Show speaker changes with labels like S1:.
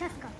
S1: Tesco.